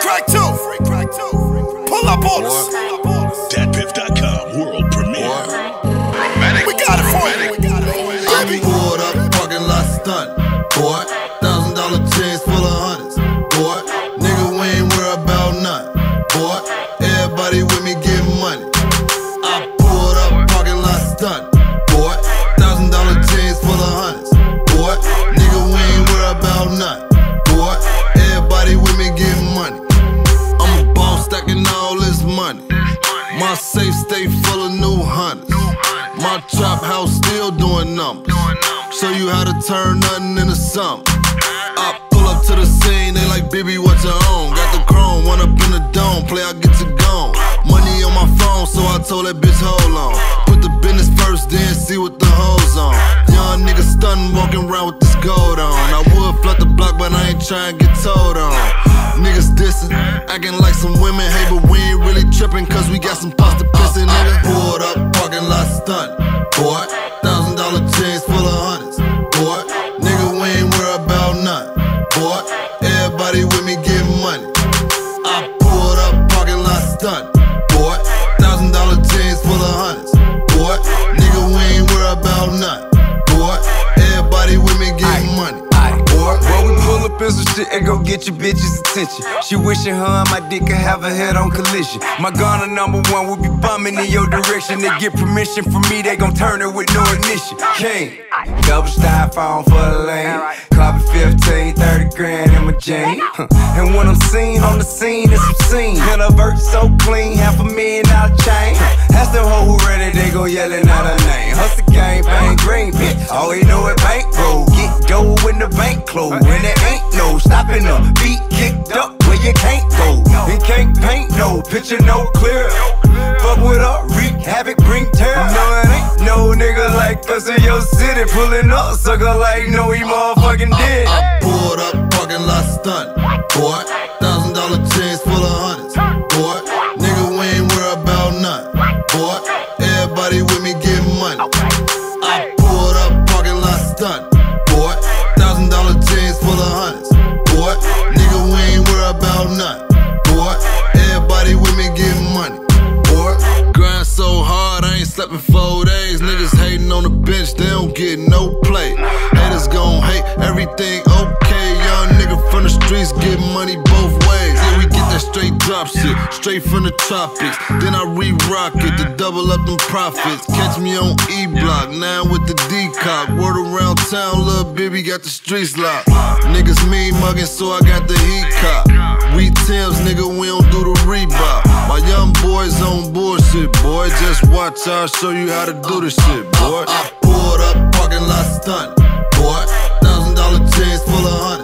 crack too. Free crack too. Pull up on us. DatPiff.com world premiere. We got it for you. We got it for you. I be pulled up, parking lot stunt. Boy, My safe stay full of new hundreds. My trap house still doing numbers. Show you how to turn nothing into something. I pull up to the scene, they like, baby, what you own? Got the chrome, one up in the dome, play, I get you gone. Money on my phone, so I told that bitch, hold on. Put the business first, then see what the hoes on. Young nigga stunning, walking around with this gold on. I would flood the block, but I ain't trying to get told on. Niggas dissing, acting like some women hate, but we ain't really tripping, cause we got some pasta pissing, nigga. Pulled up, parking lot stunt, some shit and go get your bitch's attention. She wishing her and my dick could have a head on collision. My gunner number one will be bumming in your direction. They get permission from me, they gon' turn it with no ignition. King, double styrofoam for the lane. Copy 15, 30 grand in my chain. And when I'm seen on the scene, it's some scene. And a verse so clean, half a million dollar chain. Ask them hoe who ready, they go yelling out her name. Hustle gang, picture, no clear. Fuck with up, wreak havoc, bring terror. No, it ain't no nigga like us in your city. Pulling up, sucker like no, he motherfucking did. I pulled up, parking lot stunt, boy. Slept in four days. Niggas hating on the bench, they don't get no play. Haters gon' hate everything okay. Young nigga from the streets get money both ways. Yeah, we get that straight drop shit, straight from the tropics. Then I re-rock it to double up them profits. Catch me on E Block, now with the D Cock. Word around town, little baby got the streets locked. Niggas mean muggin', so I got the heat cop. We Just I'll show you how to do this shit, boy. I, I pulled up, parking lot stunt, boy. Thousand dollar chains full of hundreds.